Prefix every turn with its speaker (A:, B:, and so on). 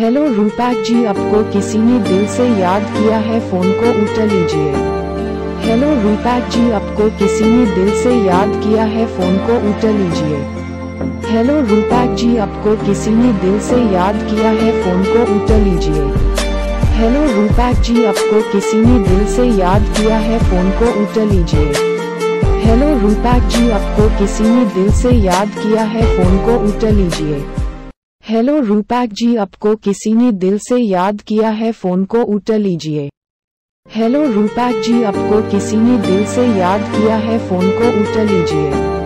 A: Hello रूपैक जी आपको किसी ने दिल से याद किया है, फ़ोन को उठा लीजिए। हेलो रूपैक जी आपको किसी ने दिल से याद किया है, फ़ोन को उठा लीजिए। हेलो रूपैक जी आपको किसी ने दिल से याद किया है, फ़ोन को उठा लीजिए। हेलो रूपैक जी आपको किसी ने दिल से याद किया है, फ़ोन को उठा लीजिए। हेलो रूपैक जी आपको किसी ने दिल से याद किया है, फ़ोन को उठा लीजिए। हेलो रूपैक जी आपको किसी ने दिल से याद किया है? फ़ोन को उठा लीजिए। हेलो रूपैक जी, आपको किसी ने दिल से याद किया है? फ़ोन को उठा लीजिए।